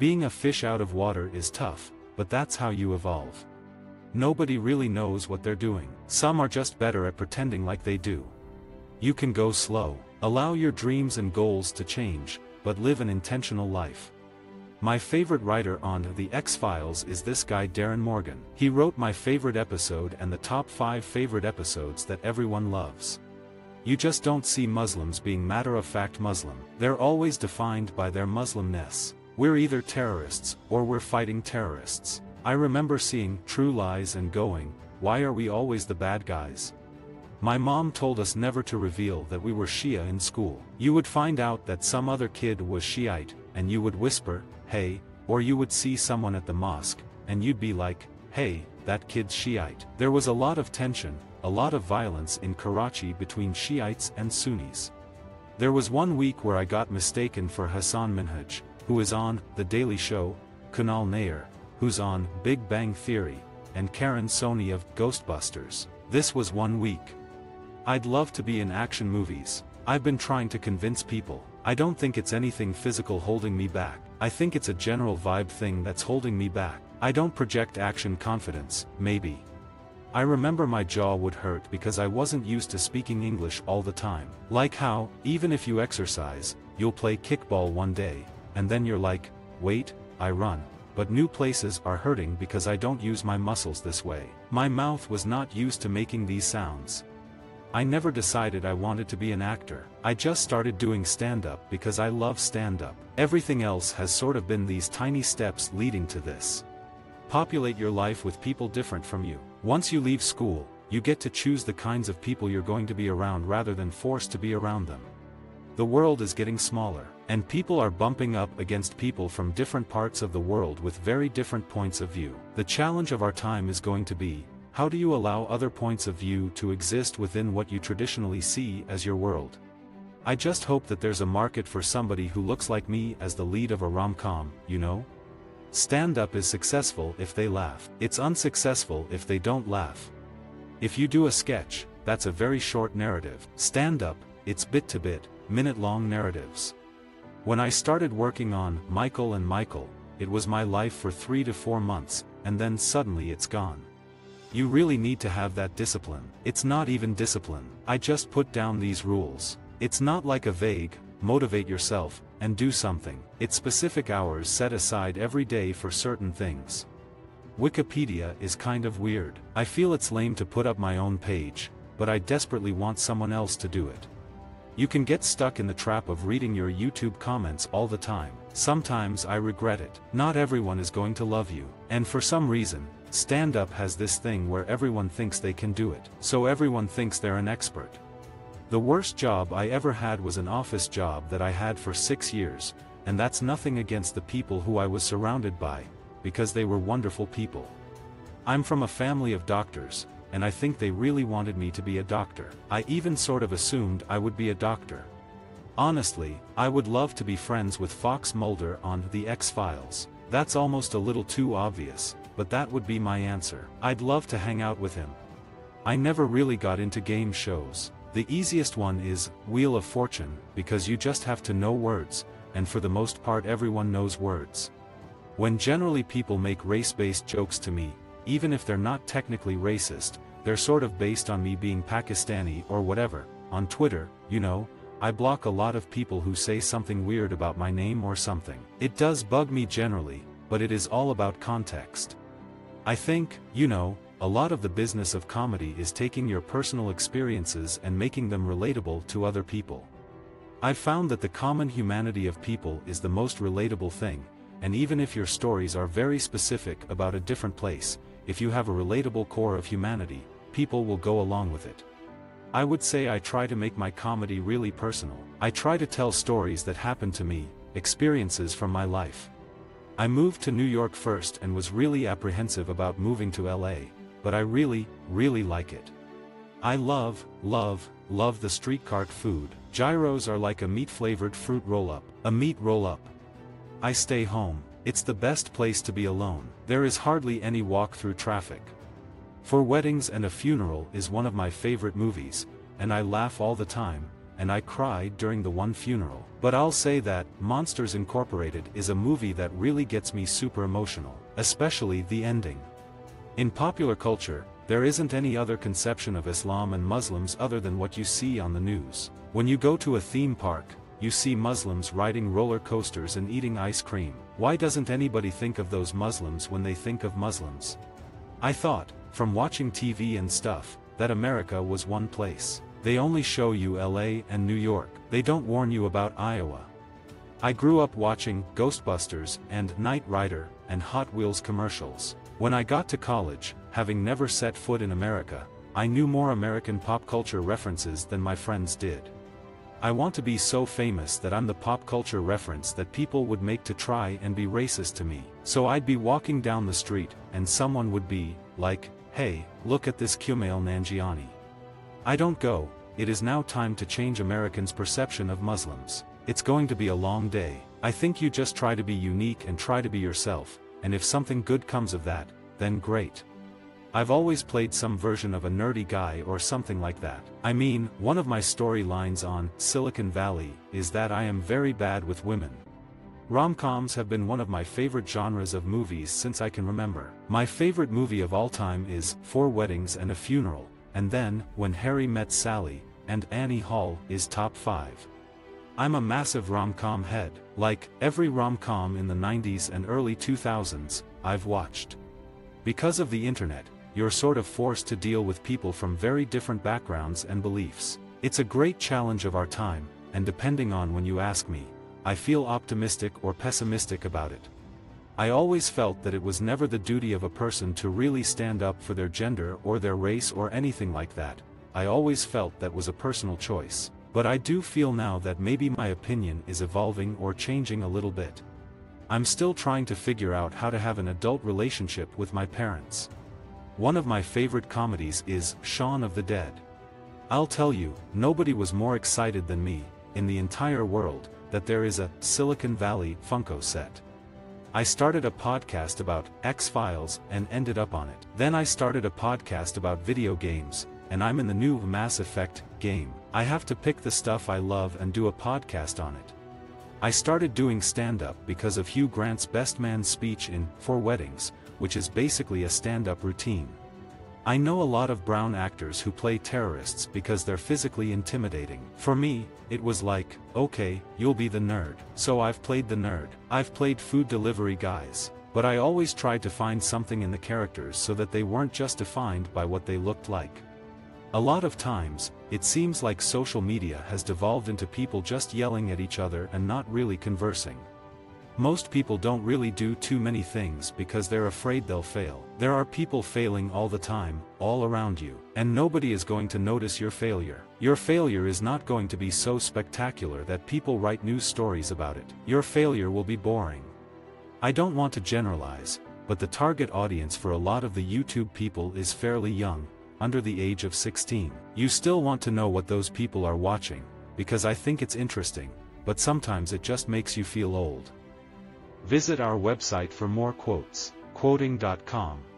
Being a fish out of water is tough, but that's how you evolve. Nobody really knows what they're doing. Some are just better at pretending like they do. You can go slow, allow your dreams and goals to change, but live an intentional life. My favorite writer on The X-Files is this guy Darin Morgan. He wrote my favorite episode and the top 5 favorite episodes that everyone loves. You just don't see Muslims being matter-of-fact Muslim. They're always defined by their Muslimness. We're either terrorists, or we're fighting terrorists. I remember seeing True Lies and going, why are we always the bad guys? My mom told us never to reveal that we were Shia in school. You would find out that some other kid was Shiite, and you would whisper, hey, or you would see someone at the mosque, and you'd be like, hey, that kid's Shiite. There was a lot of tension, a lot of violence in Karachi between Shiites and Sunnis. There was one week where I got mistaken for Hasan Minhaj, who is on The Daily Show, Kunal Nayyar, who's on Big Bang Theory, and Karan Soni of Ghostbusters. This was one week. I'd love to be in action movies. I've been trying to convince people. I don't think it's anything physical holding me back. I think it's a general vibe thing that's holding me back. I don't project action confidence, maybe. I remember my jaw would hurt because I wasn't used to speaking English all the time. Like how, even if you exercise, you'll play kickball one day, and then you're like, wait, I run but new places are hurting because I don't use my muscles this way. My mouth was not used to making these sounds. I never decided I wanted to be an actor. I just started doing stand-up because I love stand-up. Everything else has sort of been these tiny steps leading to this. Populate your life with people different from you. Once you leave school, you get to choose the kinds of people you're going to be around rather than forced to be around them. The world is getting smaller, and people are bumping up against people from different parts of the world with very different points of view. The challenge of our time is going to be, how do you allow other points of view to exist within what you traditionally see as your world? I just hope that there's a market for somebody who looks like me as the lead of a rom-com, you know? Stand-up is successful if they laugh. It's unsuccessful if they don't laugh. If you do a sketch, that's a very short narrative. Stand-up, it's bit-to-bit, minute-long narratives. When I started working on Michael and Michael, it was my life for three to four months, and then suddenly it's gone. You really need to have that discipline. It's not even discipline. I just put down these rules. It's not like a vague, motivate yourself, and do something. It's specific hours set aside every day for certain things. Wikipedia is kind of weird. I feel it's lame to put up my own page, but I desperately want someone else to do it. You can get stuck in the trap of reading your YouTube comments all the time. Sometimes I regret it. Not everyone is going to love you. And for some reason, stand-up has this thing where everyone thinks they can do it. So everyone thinks they're an expert. The worst job I ever had was an office job that I had for six years, and that's nothing against the people who I was surrounded by, because they were wonderful people. I'm from a family of doctors, and I think they really wanted me to be a doctor. I even sort of assumed I would be a doctor. Honestly, I would love to be friends with Fox Mulder on The X-Files. That's almost a little too obvious, but that would be my answer. I'd love to hang out with him. I never really got into game shows. The easiest one is Wheel of Fortune, because you just have to know words, and for the most part everyone knows words. When generally people make race-based jokes to me, even if they're not technically racist, they're sort of based on me being Pakistani or whatever. On Twitter, you know, I block a lot of people who say something weird about my name or something. It does bug me generally, but it is all about context. I think, you know, a lot of the business of comedy is taking your personal experiences and making them relatable to other people. I've found that the common humanity of people is the most relatable thing, and even if your stories are very specific about a different place, if you have a relatable core of humanity, people will go along with it. I would say I try to make my comedy really personal. I try to tell stories that happened to me, experiences from my life. I moved to New York first and was really apprehensive about moving to LA, but I really, really like it. I love, love, love the street cart food. Gyros are like a meat-flavored fruit roll-up. A meat roll-up. I stay home. It's the best place to be alone. There is hardly any walk through traffic. Four Weddings and a Funeral is one of my favorite movies, and I laugh all the time, and I cried during the one funeral. But I'll say that, Monsters Incorporated is a movie that really gets me super emotional, especially the ending. In popular culture, there isn't any other conception of Islam and Muslims other than what you see on the news. When you go to a theme park, you see Muslims riding roller coasters and eating ice cream. Why doesn't anybody think of those Muslims when they think of Muslims? I thought, from watching TV and stuff, that America was one place. They only show you LA and New York, they don't warn you about Iowa. I grew up watching Ghostbusters and Knight Rider and Hot Wheels commercials. When I got to college, having never set foot in America, I knew more American pop culture references than my friends did. I want to be so famous that I'm the pop culture reference that people would make to try and be racist to me. So I'd be walking down the street, and someone would be, like, hey, look at this Kumail Nanjiani. I don't go, it is now time to change Americans' perception of Muslims. It's going to be a long day. I think you just try to be unique and try to be yourself, and if something good comes of that, then great. I've always played some version of a nerdy guy or something like that. I mean, one of my storylines on Silicon Valley is that I am very bad with women. Rom-coms have been one of my favorite genres of movies since I can remember. My favorite movie of all time is Four Weddings and a Funeral, and then, When Harry Met Sally, and Annie Hall is top 5. I'm a massive rom-com head, like, every rom-com in the 90s and early 2000s, I've watched. Because of the internet, you're sort of forced to deal with people from very different backgrounds and beliefs. It's a great challenge of our time, and depending on when you ask me, I feel optimistic or pessimistic about it. I always felt that it was never the duty of a person to really stand up for their gender or their race or anything like that, I always felt that was a personal choice. But I do feel now that maybe my opinion is evolving or changing a little bit. I'm still trying to figure out how to have an adult relationship with my parents. One of my favorite comedies is Shaun of the Dead. I'll tell you, nobody was more excited than me, in the entire world, that there is a Silicon Valley Funko set. I started a podcast about X-Files and ended up on it. Then I started a podcast about video games, and I'm in the new Mass Effect game. I have to pick the stuff I love and do a podcast on it. I started doing stand-up because of Hugh Grant's Best Man speech in Four Weddings, which is basically a stand-up routine. I know a lot of brown actors who play terrorists because they're physically intimidating. For me, it was like, okay, you'll be the nerd. So I've played the nerd. I've played food delivery guys. But I always tried to find something in the characters so that they weren't just defined by what they looked like. A lot of times, it seems like social media has devolved into people just yelling at each other and not really conversing. Most people don't really do too many things because they're afraid they'll fail. There are people failing all the time, all around you, and nobody is going to notice your failure. Your failure is not going to be so spectacular that people write news stories about it. Your failure will be boring. I don't want to generalize, but the target audience for a lot of the YouTube people is fairly young, under the age of 16. You still want to know what those people are watching, because I think it's interesting, but sometimes it just makes you feel old. Visit our website for more quotes, quoteing.com.